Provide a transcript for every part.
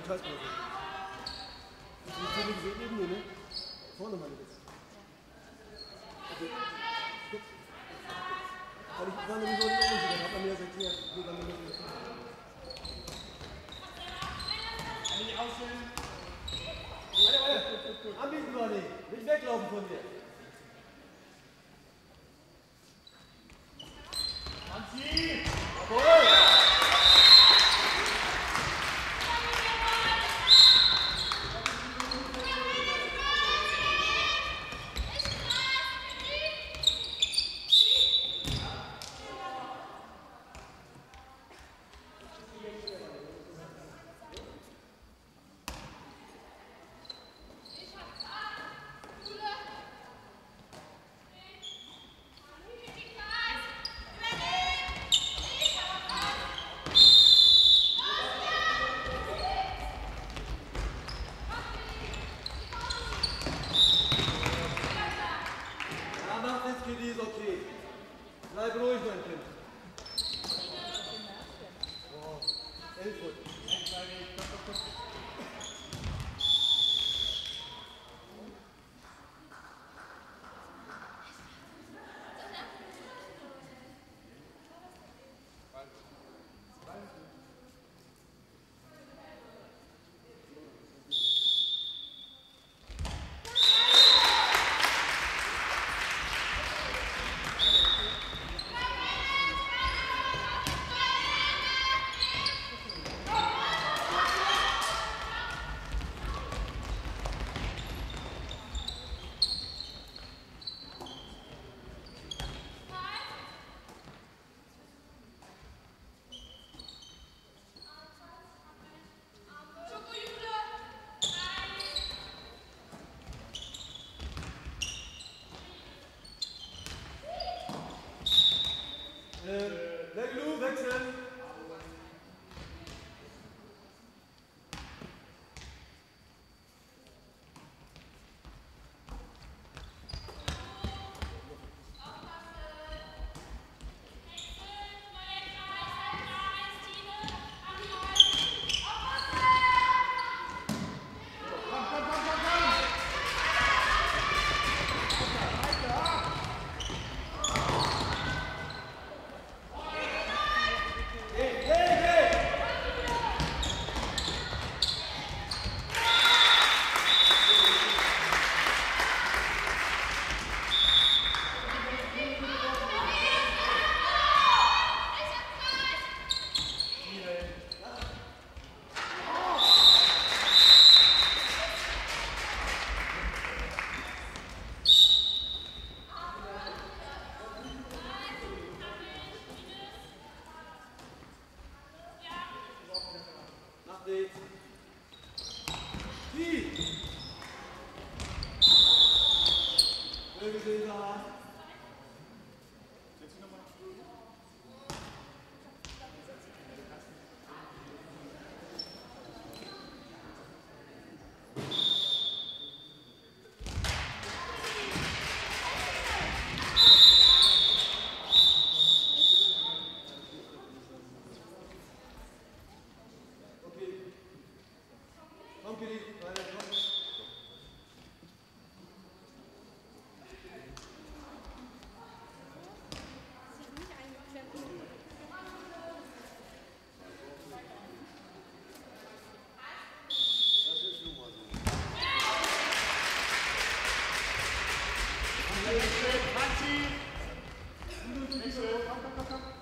Ja, den Kreisball. Das ist die diese Ebene, ne? Vorne meine ich jetzt. Okay. Guck. Weil ich war nämlich nur nicht unsicher, hat man mir das erklärt. Wie dann damit das Nicht ausstellen. Warte, warte. Anbieten, Manni. Nicht weglaufen von dir. Kitty, ist okay. Bleib ruhig, mein Kind. Leg Lou, wechseln. 넥스 같이. 넥스 깜깜깜깜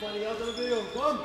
Nobody else on the video. Come.